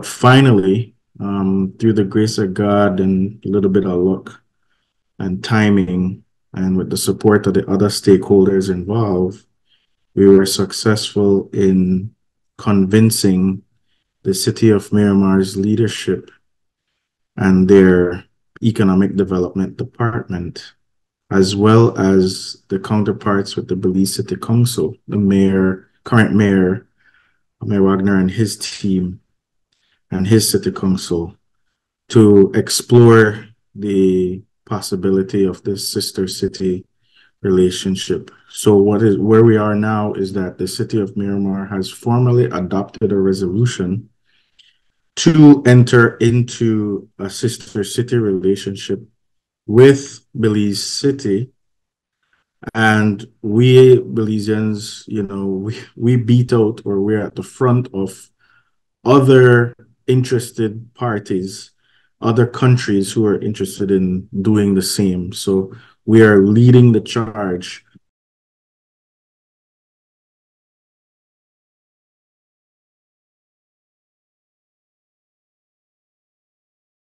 but finally, um, through the grace of God and a little bit of luck and timing, and with the support of the other stakeholders involved, we were successful in convincing the city of Miramar's leadership and their economic development department, as well as the counterparts with the Belize City Council, the mayor, current mayor, Mayor Wagner and his team and his city council to explore the possibility of this sister city relationship. So what is where we are now is that the city of Miramar has formally adopted a resolution to enter into a sister city relationship with Belize City. And we Belizeans, you know, we, we beat out or we're at the front of other interested parties, other countries who are interested in doing the same. So we are leading the charge